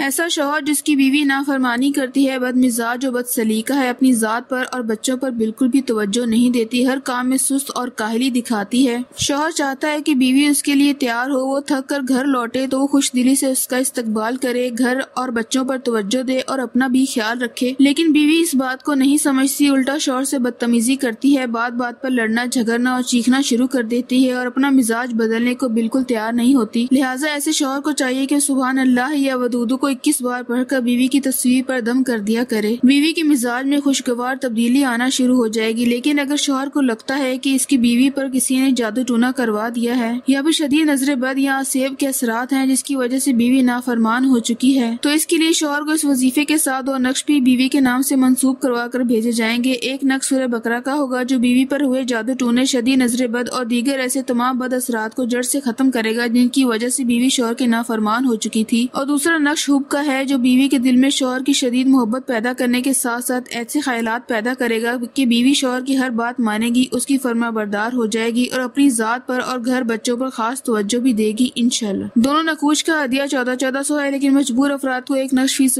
ऐसा शोहर जिसकी बीवी नाफरमानी करती है बद मिजाज और बद सलीका है, अपनी जात पर और बच्चों पर बिल्कुल भी तवज्जो नहीं देती, हर काम में सुस्त और काहली दिखाती है। शोहर चाहता है कि बीवी उसके लिए तैयार हो, वो थक कर घर लौटे तो वो खुश दिली से उसका इस्तकबाल करे, घर और बच्चों पर तवज्जो दे और अपना भी ख्याल रखे। लेकिन बीवी इस बात को नहीं समझती, उल्टा शोहर से बदतमीजी करती है बात बात पर लड़ना, झगड़ना और चीखना शुरू कर देती है और अपना मिजाज बदलने को बिल्कुल तैयार नहीं होती। लिहाजा ऐसे शोहर को चाहिए कि सुबह अल्लाह या वदूदू को इक्कीस बार पढ़कर बीवी की तस्वीर पर दम कर दिया करे। बीवी के मिजाज में खुशगवार तब्दीली आना शुरू हो जाएगी, लेकिन अगर शोहर को लगता है कि इसकी बीवी पर किसी ने जादू टूना करवा दिया है, या फिर शदीद नज़र बद या सेब के असरात हैं जिसकी वजह से बीवी नाफरमान हो चुकी है तो इसके लिए शोहर को इस वजीफे के साथ और नक्श भी बीवी के नाम से मंसूब करवा कर भेजे जाएँगे। एक नक्श सूर्य बकरा का होगा, जो बीवी पर हुए जादू टूने, शदीद नज़र बद और दीगर ऐसे तमाम बद असरात को जड़ से खत्म करेगा, जिनकी वजह से बीवी शोहर के नाफरमान हो चुकी थी। और दूसरा नक्श हुब का है जो बीवी के दिल में शोहर की शदीद मोहब्बत पैदा करने के साथ साथ ऐसे ख्याल पैदा करेगा कि बीवी शोहर की हर बात मानेगी, उसकी फर्मा बरदार हो जाएगी और अपनी जात पर और घर बच्चों पर खास तवज्जो भी देगी इनशाला दोनों नकूश का हदिया चौदह चौदह सौ है, लेकिन मजबूर अफराद को एक नक्श फ़ीस